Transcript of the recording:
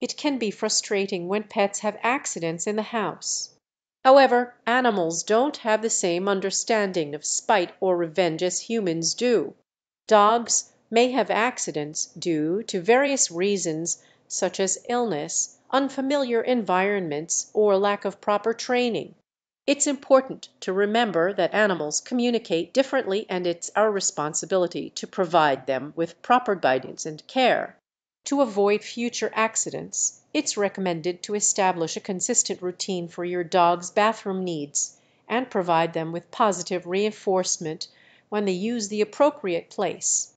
It can be frustrating when pets have accidents in the house. However, animals don't have the same understanding of spite or revenge as humans do. Dogs may have accidents due to various reasons, such as illness, unfamiliar environments, or lack of proper training. It's important to remember that animals communicate differently and it's our responsibility to provide them with proper guidance and care. To avoid future accidents, it's recommended to establish a consistent routine for your dog's bathroom needs and provide them with positive reinforcement when they use the appropriate place.